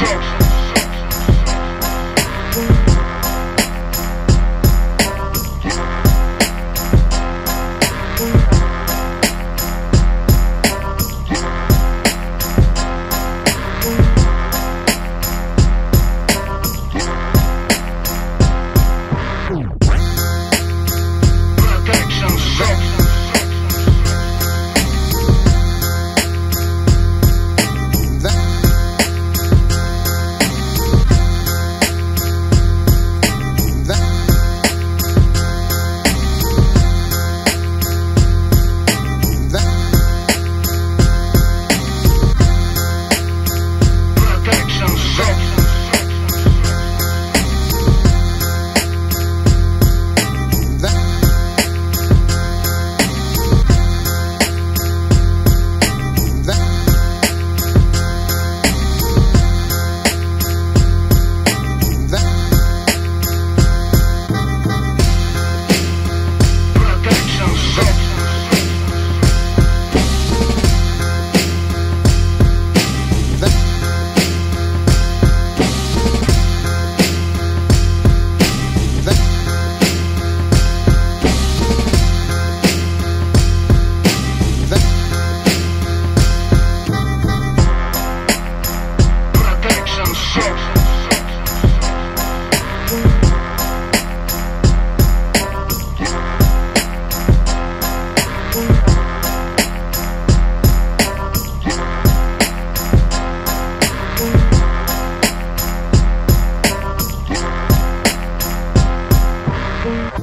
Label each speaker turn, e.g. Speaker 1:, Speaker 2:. Speaker 1: shit. Sex. Yeah.